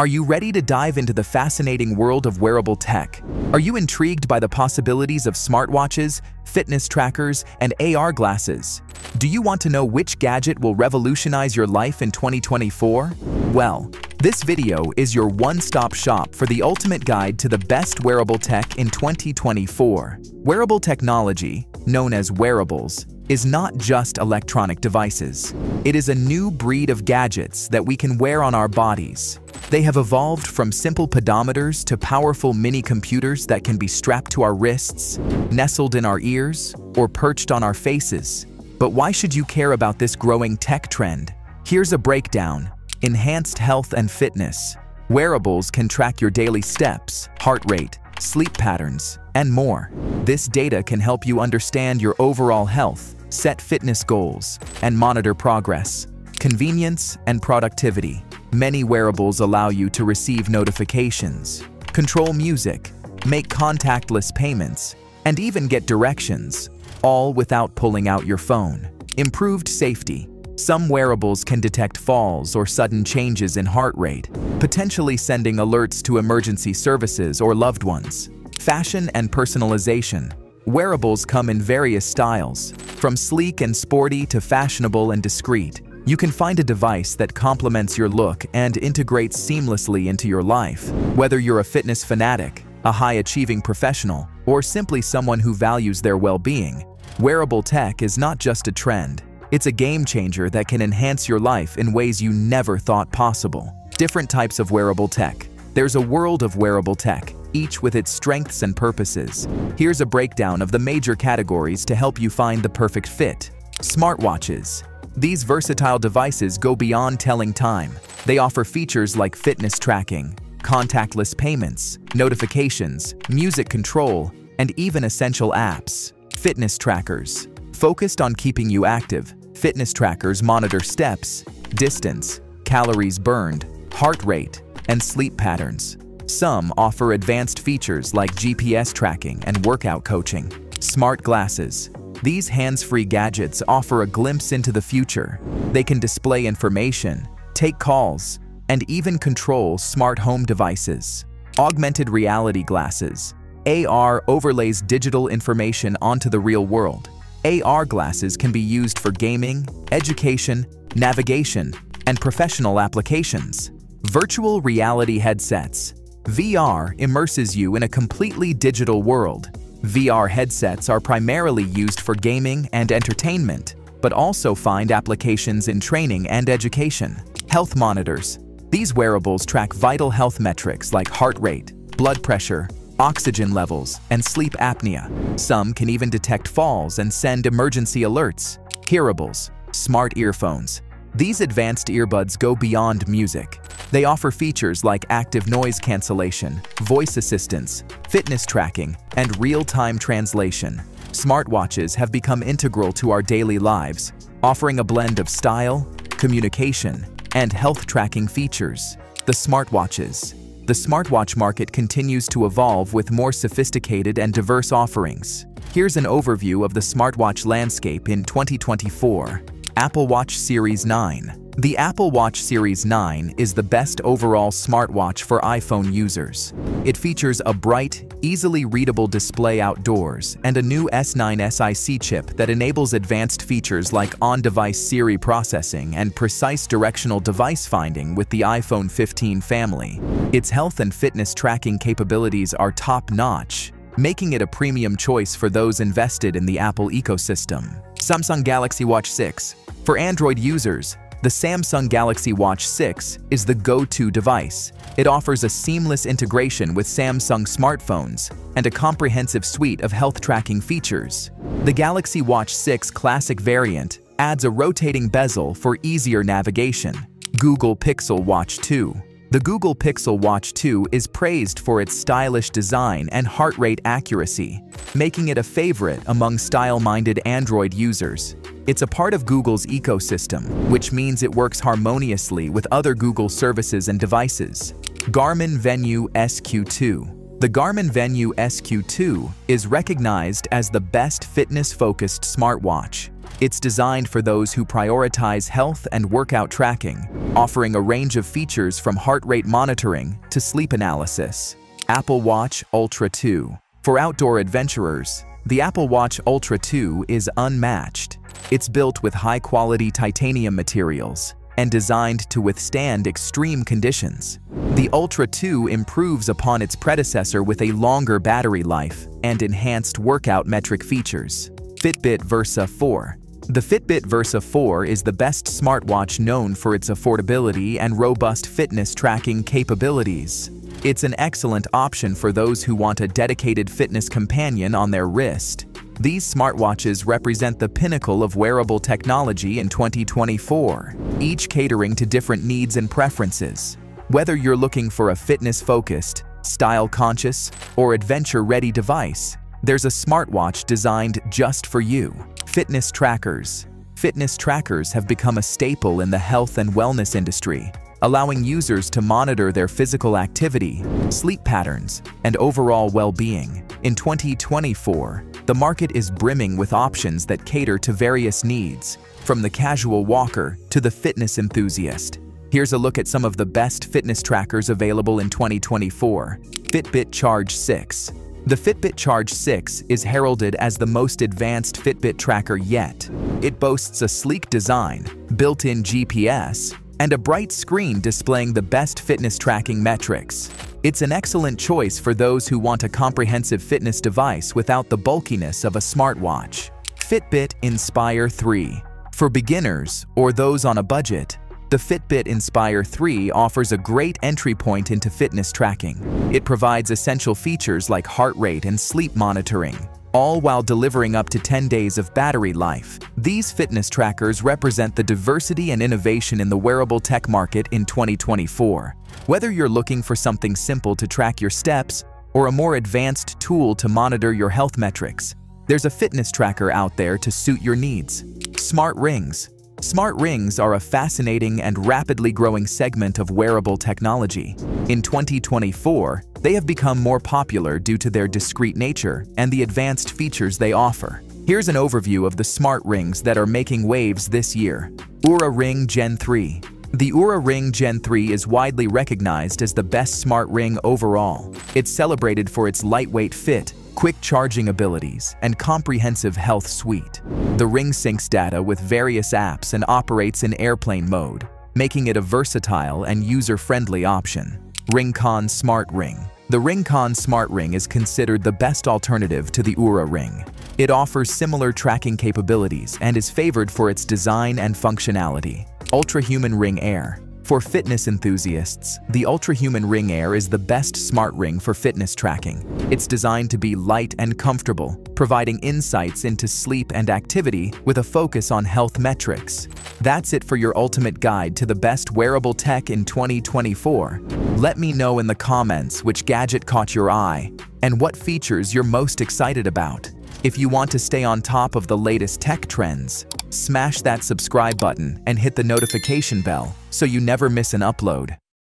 Are you ready to dive into the fascinating world of wearable tech? Are you intrigued by the possibilities of smartwatches, fitness trackers, and AR glasses? Do you want to know which gadget will revolutionize your life in 2024? Well, this video is your one-stop shop for the ultimate guide to the best wearable tech in 2024. Wearable technology, known as wearables, is not just electronic devices. It is a new breed of gadgets that we can wear on our bodies. They have evolved from simple pedometers to powerful mini-computers that can be strapped to our wrists, nestled in our ears, or perched on our faces. But why should you care about this growing tech trend? Here's a breakdown. Enhanced health and fitness. Wearables can track your daily steps, heart rate, sleep patterns, and more. This data can help you understand your overall health, set fitness goals, and monitor progress. Convenience and productivity. Many wearables allow you to receive notifications, control music, make contactless payments, and even get directions, all without pulling out your phone. Improved safety. Some wearables can detect falls or sudden changes in heart rate, potentially sending alerts to emergency services or loved ones. Fashion and personalization. Wearables come in various styles, from sleek and sporty to fashionable and discreet. You can find a device that complements your look and integrates seamlessly into your life. Whether you're a fitness fanatic, a high-achieving professional, or simply someone who values their well-being, wearable tech is not just a trend. It's a game changer that can enhance your life in ways you never thought possible. Different types of wearable tech. There's a world of wearable tech, each with its strengths and purposes. Here's a breakdown of the major categories to help you find the perfect fit. Smartwatches. These versatile devices go beyond telling time. They offer features like fitness tracking, contactless payments, notifications, music control, and even essential apps. Fitness trackers. Focused on keeping you active, fitness trackers monitor steps, distance, calories burned, heart rate, and sleep patterns. Some offer advanced features like GPS tracking and workout coaching. Smart glasses. These hands-free gadgets offer a glimpse into the future. They can display information, take calls, and even control smart home devices. Augmented reality glasses. AR overlays digital information onto the real world. AR glasses can be used for gaming, education, navigation, and professional applications. Virtual reality headsets. VR immerses you in a completely digital world. VR headsets are primarily used for gaming and entertainment, but also find applications in training and education. Health monitors. These wearables track vital health metrics like heart rate, blood pressure, oxygen levels, and sleep apnea. Some can even detect falls and send emergency alerts. Hearables, smart earphones. These advanced earbuds go beyond music. They offer features like active noise cancellation, voice assistance, fitness tracking, and real-time translation. Smartwatches have become integral to our daily lives, offering a blend of style, communication, and health tracking features. The smartwatches. The smartwatch market continues to evolve with more sophisticated and diverse offerings. Here's an overview of the smartwatch landscape in 2024. Apple Watch Series 9 the Apple Watch Series 9 is the best overall smartwatch for iPhone users. It features a bright, easily readable display outdoors and a new S9 SiP chip that enables advanced features like on-device Siri processing and precise directional device finding with the iPhone 15 family. Its health and fitness tracking capabilities are top-notch, making it a premium choice for those invested in the Apple ecosystem. Samsung Galaxy Watch 6 For Android users, the Samsung Galaxy Watch 6 is the go-to device. It offers a seamless integration with Samsung smartphones and a comprehensive suite of health tracking features. The Galaxy Watch 6 Classic variant adds a rotating bezel for easier navigation. Google Pixel Watch 2 The Google Pixel Watch 2 is praised for its stylish design and heart rate accuracy, making it a favorite among style-minded Android users. It's a part of Google's ecosystem, which means it works harmoniously with other Google services and devices. Garmin Venu SQ2 The Garmin Venu SQ2 is recognized as the best fitness-focused smartwatch. It's designed for those who prioritize health and workout tracking, offering a range of features from heart rate monitoring to sleep analysis. Apple Watch Ultra 2 For outdoor adventurers, the Apple Watch Ultra 2 is unmatched. It's built with high-quality titanium materials and designed to withstand extreme conditions. The Ultra 2 improves upon its predecessor with a longer battery life and enhanced workout metric features. Fitbit Versa 4 The Fitbit Versa 4 is the best smartwatch known for its affordability and robust fitness tracking capabilities. It's an excellent option for those who want a dedicated fitness companion on their wrist. These smartwatches represent the pinnacle of wearable technology in 2024, each catering to different needs and preferences. Whether you're looking for a fitness-focused, style-conscious, or adventure-ready device, there's a smartwatch designed just for you. Fitness trackers. Fitness trackers have become a staple in the health and wellness industry, allowing users to monitor their physical activity, sleep patterns, and overall well-being. In 2024, the market is brimming with options that cater to various needs, from the casual walker to the fitness enthusiast. Here's a look at some of the best fitness trackers available in 2024. Fitbit Charge 6 The Fitbit Charge 6 is heralded as the most advanced Fitbit tracker yet. It boasts a sleek design, built-in GPS, and a bright screen displaying the best fitness tracking metrics. It's an excellent choice for those who want a comprehensive fitness device without the bulkiness of a smartwatch. Fitbit Inspire 3 For beginners or those on a budget, the Fitbit Inspire 3 offers a great entry point into fitness tracking. It provides essential features like heart rate and sleep monitoring, all while delivering up to 10 days of battery life. These fitness trackers represent the diversity and innovation in the wearable tech market in 2024. Whether you're looking for something simple to track your steps or a more advanced tool to monitor your health metrics, there's a fitness tracker out there to suit your needs. Smart Rings Smart rings are a fascinating and rapidly growing segment of wearable technology. In 2024, they have become more popular due to their discreet nature and the advanced features they offer. Here's an overview of the smart rings that are making waves this year. Oura Ring Gen 3 The Oura Ring Gen 3 is widely recognized as the best smart ring overall. It's celebrated for its lightweight fit, quick charging abilities, and comprehensive health suite. The ring syncs data with various apps and operates in airplane mode, making it a versatile and user-friendly option. RingConn Smart Ring The RingConn Smart Ring is considered the best alternative to the Oura Ring. It offers similar tracking capabilities and is favored for its design and functionality. Ultrahuman Ring Air for fitness enthusiasts, the Ultrahuman Ring Air is the best smart ring for fitness tracking. It's designed to be light and comfortable, providing insights into sleep and activity with a focus on health metrics. That's it for your ultimate guide to the best wearable tech in 2024. Let me know in the comments which gadget caught your eye and what features you're most excited about. If you want to stay on top of the latest tech trends, Smash that subscribe button and hit the notification bell so you never miss an upload.